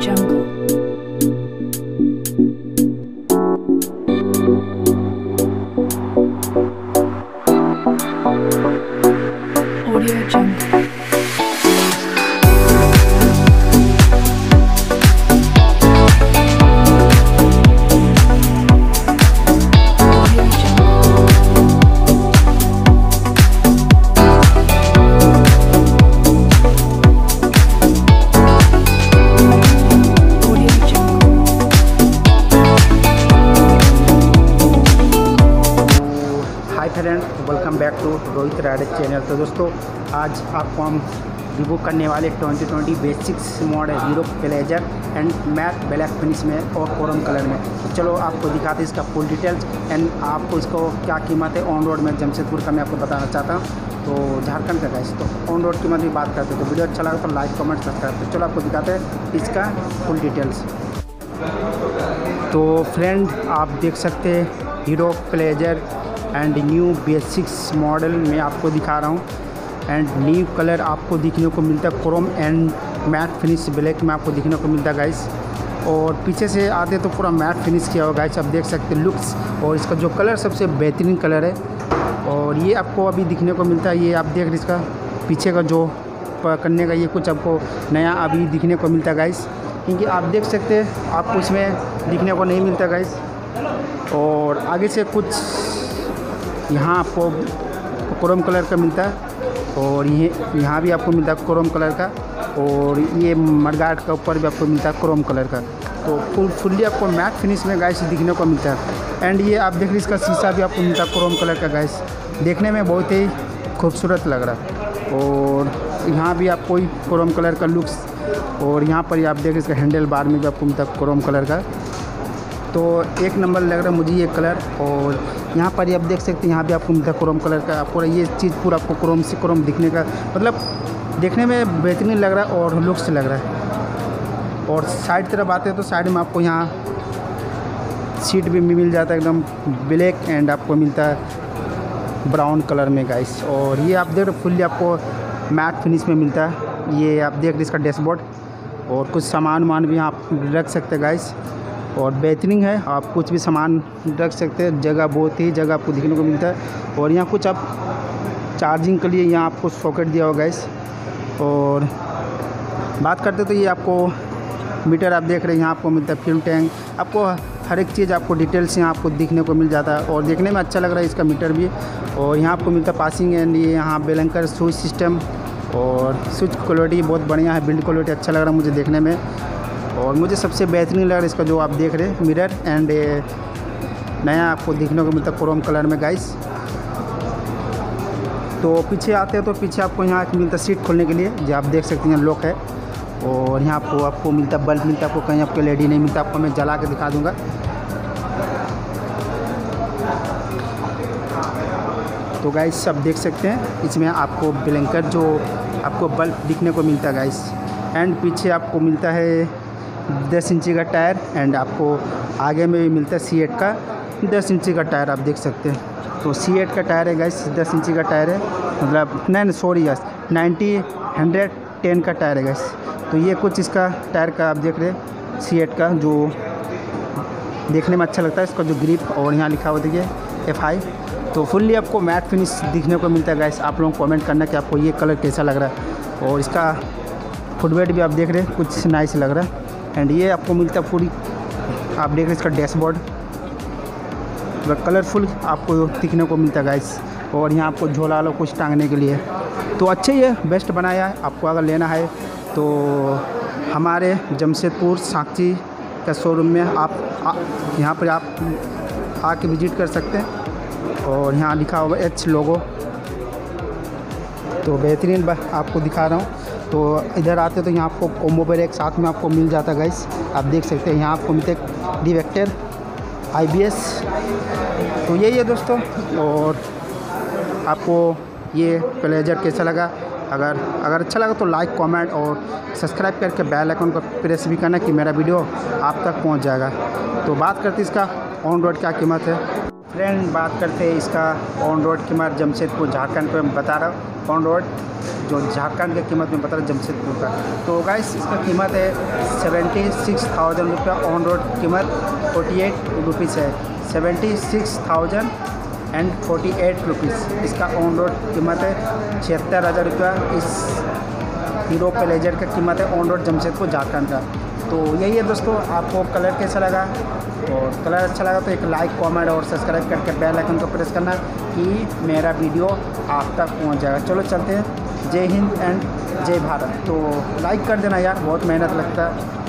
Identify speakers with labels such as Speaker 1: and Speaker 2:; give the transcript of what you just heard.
Speaker 1: Jungle.
Speaker 2: Welcome back to Rohit Rade channel तो दोस्तों, आज आपको हम रिव्यू करने वाले 2020 BS six model Hero Pleasure and matte black finish में और कोरम कलर में। तो चलो, आपको दिखाते हैं इसका फुल डिटेल्स एंड आपको इसको क्या कीमत है ऑन रोड में जमशेदपुर का मैं आपको बताना चाहता हूँ। तो झारखंड का गैस तो ऑन रोड कीमत भी बात करते हैं। तो वीडियो अच्छा लगा तो लाइक कमेंट सब्सक्राइब तो चलो, आपको दिखाते हैं इसका फुल डिटेल्स तो फ्रेंड आप देख सकते हैं Hero Pleasure and new BS six model में आपको दिखा रहा हूँ। एंड न्यू कलर आपको दिखने को मिलता है chrome and matte finish black में आपको दिखने को मिलता है गाइस और पीछे से आते तो पूरा मैट फिनिश किया हुआ गाइस आप देख सकते हैं लुक्स और इसका जो कलर सबसे बेहतरीन कलर है, और ये आपको अभी दिखने को मिलता है, ये आप देख रहे इसका पीछे का जो करने का ये कुछ आपको नया अभी दिखने को मिलता है गाइस क्योंकि आप देख सकते हैं, आपको इसमें दिखने को नहीं मिलता गाइस और आगे से कुछ यहाँ आपको क्रोम कलर का मिलता है और ये, यहाँ भी आपको मिलता है क्रोम कलर का और ये मडगार्ड का ऊपर भी आपको मिलता है क्रोम कलर का। तो फुल, फुल्ली आपको मैट फिनिश में गैस दिखने को मिलता है। एंड ये आप देख रहे इसका शीशा भी आपको मिलता है क्रोम कलर का गैस देखने में बहुत ही खूबसूरत लग रहा है। और यहाँ भी आपको क्रोम कलर का लुक्स और यहाँ पर आप देख रहे इसका हैंडल बार में भी आपको मिलता है क्रोम कलर का। तो एक नंबर लग रहा है मुझे ये कलर और यहाँ पर ही आप देख सकते हैं, यहाँ भी आपको मिलता है क्रोम कलर का। पूरा ये चीज़ पूरा आपको क्रोम से क्रोम दिखने का मतलब देखने में बेहतरीन लग रहा है और लुक्स लग रहा है। और साइड तरफ़ आते हैं तो साइड में आपको यहाँ सीट भी मिल जाता है एकदम ब्लैक एंड आपको मिलता है ब्राउन कलर में गाइस और ये आप देख रहे फुल्ली आपको मैट फिनिश में मिलता है। ये आप देख रहे इसका डैशबोर्ड और कुछ सामान वामान भी आप रख सकते हैं गाइस और बेहतरीन है, आप कुछ भी सामान रख सकते हैं, जगह बहुत ही जगह आपको देखने को मिलता है। और यहाँ कुछ आप चार्जिंग के लिए यहाँ आपको सॉकेट दिया होगा गाइस और बात करते तो ये आपको मीटर आप देख रहे हैं, यहाँ आपको मिलता है फ्यूल टैंक आपको हर एक चीज़ आपको डिटेल्स यहाँ आपको दिखने को मिल जाता है और देखने में अच्छा लग रहा है इसका मीटर भी। और यहाँ आपको मिलता है पासिंग एंड ये यहाँ बेलंकर स्विच सिस्टम और स्विच क्वालिटी बहुत बढ़िया है बिल्ड क्वालिटी अच्छा लग रहा है मुझे देखने में। और मुझे सबसे बेहतरीन लग रहा इसका जो आप देख रहे हैं मिरर एंड नया आपको देखने को मिलता है क्रोम कलर में गाइस तो पीछे आते हैं तो पीछे आपको यहाँ एक मिलता सीट खोलने के लिए, जो आप देख सकते हैं लॉक है. और यहाँ आपको आपको मिलता बल्ब मिलता आपको कहीं आपको लेडी नहीं मिलता, आपको मैं जला के दिखा दूँगा. तो गाइस आप देख सकते हैं, इसमें आपको ब्लैंकेट जो आपको बल्ब दिखने को मिलता है गाइस एंड पीछे आपको मिलता है दस इंची का टायर एंड आपको आगे में भी मिलता है सी का, दस इंची का टायर आप देख सकते हैं। तो सी एट का टायर है गाइस दस इंची का टायर है। मतलब नहीं sorry guys ninety hundred ten का टायर है गाइस तो ये कुछ इसका टायर का आप देख रहे हैं सी एट का, जो देखने में अच्छा लगता है, इसका जो ग्रिप और यहाँ लिखा हुआ देखिए एफ़ आई तो फुल्ली आपको मैट फिनिश दिखने को मिलता है गाइस आप लोग कमेंट करना कि आपको ये कलर कैसा लग रहा है। और इसका फुटवेट भी आप देख रहे हैं, कुछ नाइस लग रहा है। एंड ये आपको मिलता है पूरी। आप देख रहे इसका डैशबोर्ड कलरफुल आपको दिखने को मिलता है गाइस और यहाँ आपको झोला लो कुछ टांगने के लिए। तो अच्छे ही है बेस्ट बनाया है। आपको अगर लेना है तो हमारे जमशेदपुर साक्षी का शोरूम में आप यहाँ पर आप आके विज़िट कर सकते हैं। और यहाँ लिखा हुआ एच लोगो तो बेहतरीन आपको दिखा रहा हूँ। तो इधर आते तो यहाँ आपको कोम्बो पर एक साथ में आपको मिल जाता गाइस आप देख सकते हैं यहाँ आपको मिलते डिवेक्टर आई तो यही है दोस्तों, और आपको ये प्लेजर कैसा लगा? अगर अगर अच्छा लगा तो लाइक कमेंट और सब्सक्राइब करके बेल आइकन को प्रेस भी करना कि मेरा वीडियो आप तक पहुँच जाएगा। तो बात करते इसका ऑन रोड क्या कीमत है? फ्रेंड बात करते हैं इसका ऑन रोड कीमत जमशेदपुर झारखंड मैं बता रहा हूँ। ऑन रोड जो झारखंड की कीमत में बता रहा जमशेदपुर का। तो गाइस इसका कीमत है सेवेंटी सिक्स थाउज़ेंड रुपया ऑन रोड कीमत फोर्टी एट रुपीज़ है। Seventy six thousand and forty eight rupees इसका ऑन रोड कीमत है छिहत्तर हज़ार रुपया। इस हीरो प्लेजर का कीमत है ऑन रोड जमशेदपुर झारखंड का। तो यही है दोस्तों, आपको कलर कैसा लगा? और कलर अच्छा लगा तो एक लाइक, कमेंट और सब्सक्राइब करके बेल आइकन को प्रेस करना कि मेरा वीडियो आप तक पहुँच जाएगा। चलो चलते हैं। जय हिंद एंड जय भारत। तो लाइक कर देना यार, बहुत मेहनत लगता है।